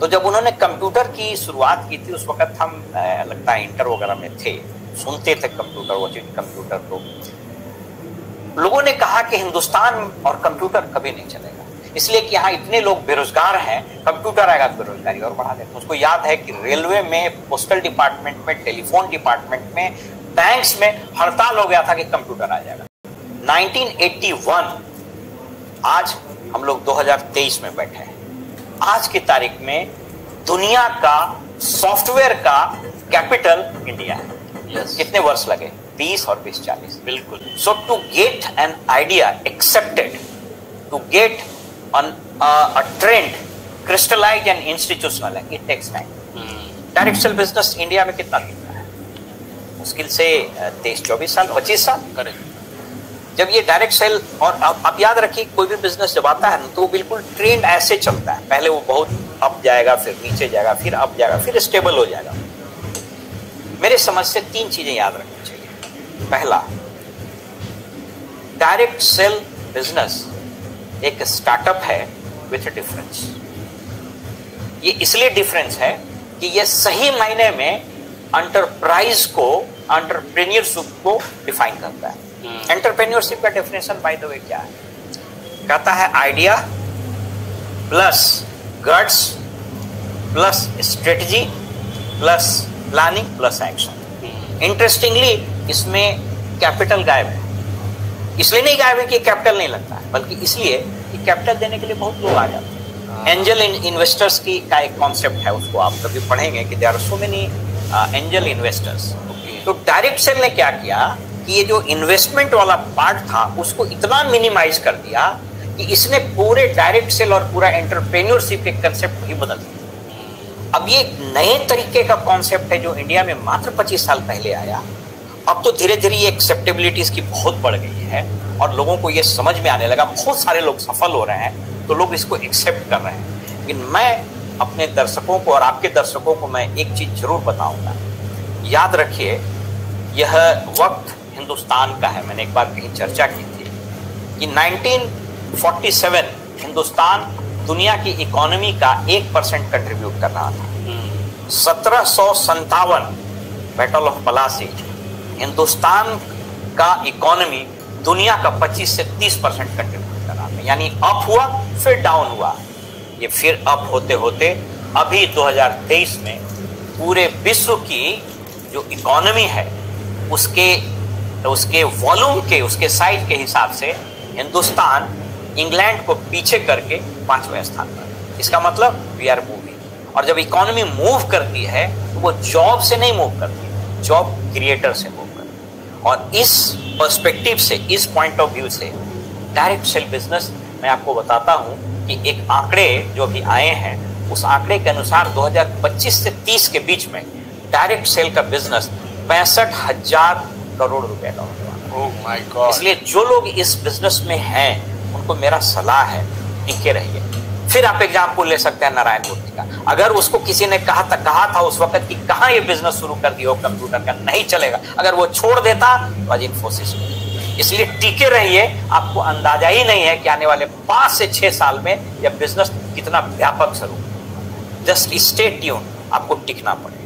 तो जब उन्होंने कंप्यूटर की शुरुआत की थी, उस वक्त हम लगता है इंटर वगैरह में थे, सुनते थे कंप्यूटर वॉचिंग कंप्यूटर को। लोगों ने कहा कि हिंदुस्तान और कंप्यूटर कभी नहीं चलेगा। इसलिए कि यहाँ इतने लोग बेरोजगार हैं, कंप्यूटर आएगा तो बेरोजगारी और बढ़ा देगा उसको याद है कि रेलवे में, पोस्टल डिपार्टमेंट में, टेलीफोन डिपार्टमेंट में, बैंक्स में हड़ताल हो गया था कि कंप्यूटर आ जाएगा। 1981 आज हम लोग 2023 में बैठे हैं। आज की तारीख में दुनिया का सॉफ्टवेयर का कैपिटल इंडिया है। Yes. कितने वर्ष लगे? 20 और 20 40 बिल्कुल। So to get an idea accepted to get on a trend crystallise and institutional है it takes time direct sale business India में कितना दिखता है? मुश्किल से तेईस चौबीस साल पच्चीस साल? करेक्ट जब ये डायरेक्ट सेल और आप, याद रखिए कोई भी बिज़नेस जब आता है ना तो वो बिल्कुल ट्रेंड ऐसे चलता है। पहले वो बहुत अप जाएगा फिर नीचे जाएगा फिर अप जाएगा फिर स्टेबल हो जाएगा। मेरे समझ से तीन चीज़ें याद रखनी चाहिए। पहला डायरेक्ट सेल बिज़नेस एक स्टार्टअप है विथ डिफरेंस ये इसलिए डिफरेंस है कि ये सही मायने में अंटरप्राइज को अंटरप्रेन्योरशिप को डिफाइन करता है। एंटरप्रेन्योरशिप का डेफिनेशन बाय द वे क्या है? कहता है idea plus guts plus strategy plus planning plus action interestingly इसमें कैपिटल गायब है। इसलिए नहीं गायब है कि कैपिटल नहीं लगता है बल्कि इसलिए कि कैपिटल देने के लिए बहुत लोग आ जाते हैं। एंजल इन्वेस्टर्स की का एक कॉन्सेप्ट है उसको आप कभी पढ़ेंगे कि they are so many angel investors तो डायरेक्ट सेल ने क्या किया? कि ये जो इन्वेस्टमेंट वाला पार्ट था, उसको इतना मिनिमाइज कर दिया कि इसने पूरे डायरेक्ट सेल और पूरा एंटरप्रेन्योरशिप के कंसेप्ट ही बदल दिया। अब ये नए तरीके का कॉन्सेप्ट है जो इंडिया में मात्र 25 साल पहले आया। अब तो धीरे धीरे ये एक्सेप्टेबिलिटी इसकी बहुत बढ़ गई है और लोगों को ये समझ में आने लगा, बहुत सारे लोग सफल हो रहे हैं तो लोग इसको एक्सेप्ट कर रहे हैं। लेकिन मैं अपने दर्शकों को और आपके दर्शकों को मैं एक चीज़ ज़रूर बताऊँगा। याद रखिए, यह वक्त हिंदुस्तान का है। मैंने एक बार कहीं चर्चा की थी कि 1947 हिंदुस्तान दुनिया की इकोनॉमी का एक परसेंट कंट्रीब्यूट कर रहा था। सत्रह सौ संतावन बैटल ऑफ़ पलासी हिंदुस्तान का इकोनॉमी दुनिया का 25 से 30 परसेंट कंट्रीब्यूट कर रहा था। यानी अप हुआ, फिर डाउन हुआ। ये फिर अप होते होते अभी 2023 में पूरे विश्व की जो इकोनॉमी है, उसके तो उसके वॉल्यूम के, उसके साइज़ के हिसाब से हिंदुस्तान इंग्लैंड को पीछे करके पाँचवें स्थान पर इसका मतलब वी आर मूविंग और जब इकोनॉमी मूव करती है तो वो जॉब से नहीं मूव करती जॉब क्रिएटर से मूव करती और इस पर्सपेक्टिव से, इस पॉइंट ऑफ़ व्यू से डायरेक्ट सेल बिज़नेस मैं आपको बताता हूँ कि एक आंकड़े जो भी आए हैं, उस आंकड़े के अनुसार 2025 से 30 के बीच में डायरेक्ट सेल का बिज़नेस पैंसठ हज़ार करोड़ रुपए का होने वाला oh इसलिए जो लोग इस बिज़नेस में हैं उनको मेरा सलाह है टिके रहिए। फिर आप एग्ज़ाम्पल ले सकते हैं नारायण मूर्ति का। अगर उसको किसी ने कहा था कहा था उस वक्त कि कहा ये बिज़नेस शुरू कर दिया कंप्यूटर का नहीं चलेगा। अगर वो छोड़ देता तो आज इन्फोसिस इसलिए टीके रहिए आपको अंदाज़ा ही नहीं है कि आने वाले पाँच से छह साल में यह बिज़नेस कितना व्यापक स्वरूप। जस्ट स्टे ट्यून आपको टिकना पड़ेगा।